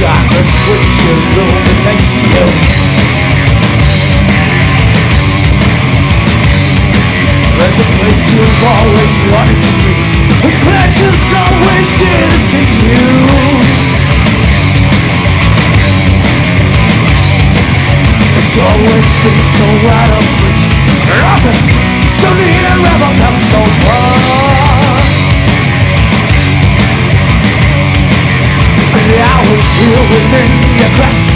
darkness which illuminates you There's a place you've always wanted to be Whose pleasure's always dearest to you. It's always been so out of reach. And within your grasp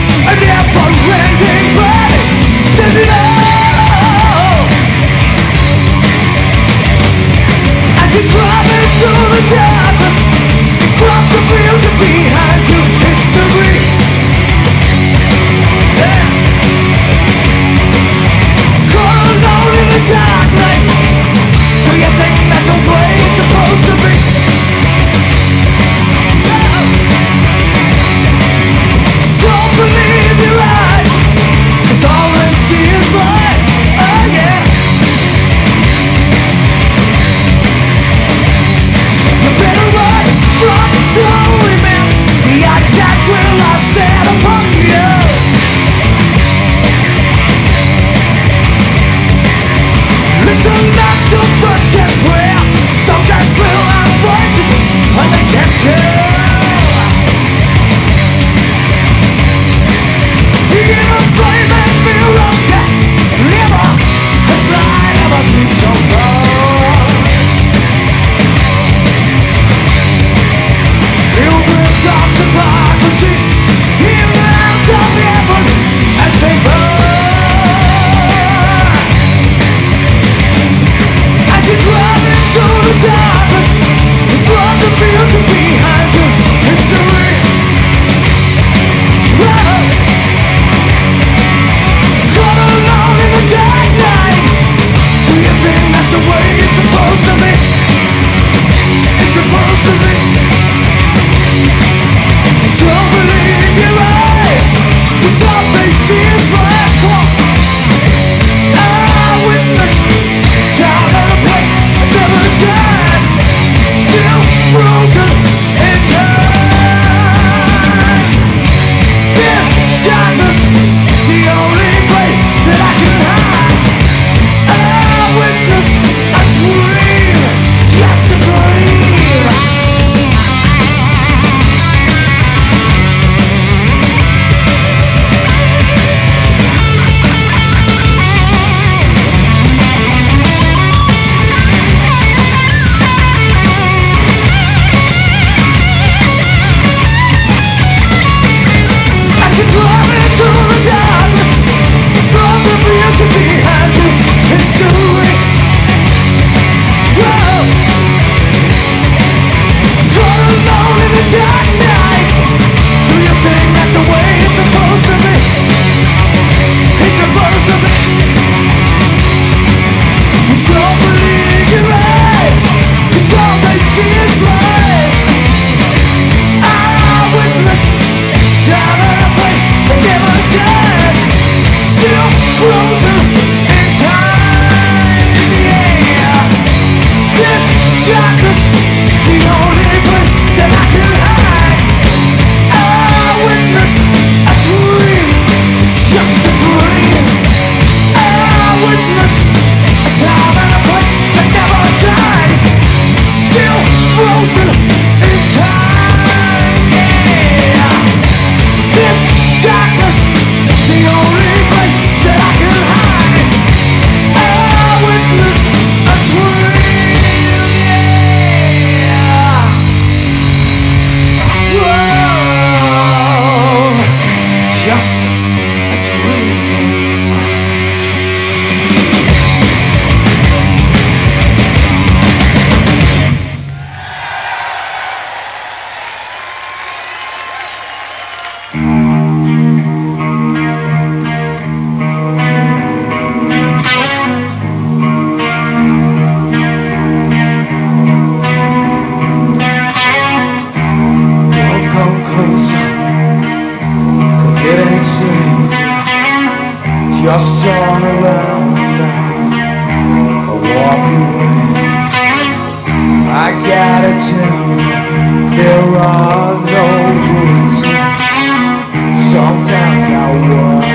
Sometimes I wonder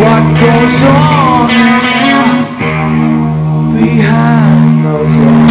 what goes on behind those eyes.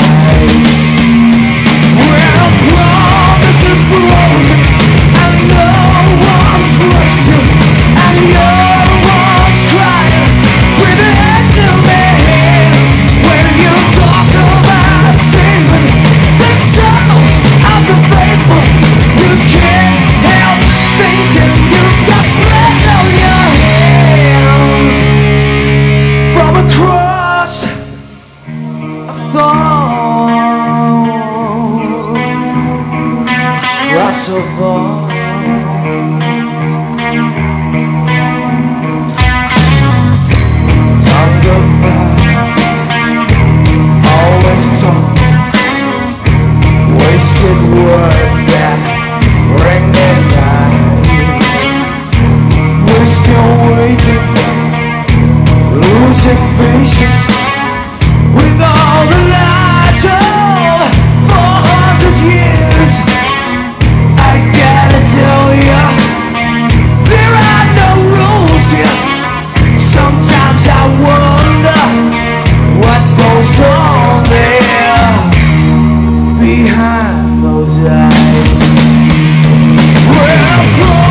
I'll